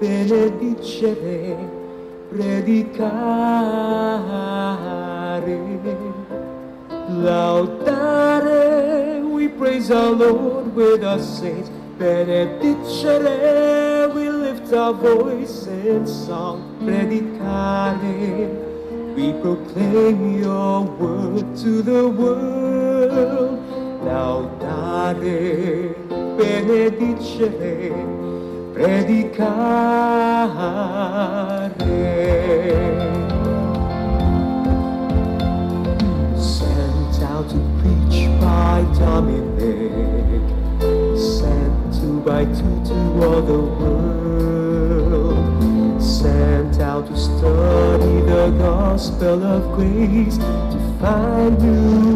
Benedicere, praedicare. Laudare, we praise our Lord with our saints. Benedicere, our voice in song. Praedicare, we proclaim your word to the world. Laudare, benedicere, praedicare. Two by to all the world, sent out to study the gospel of grace, to find to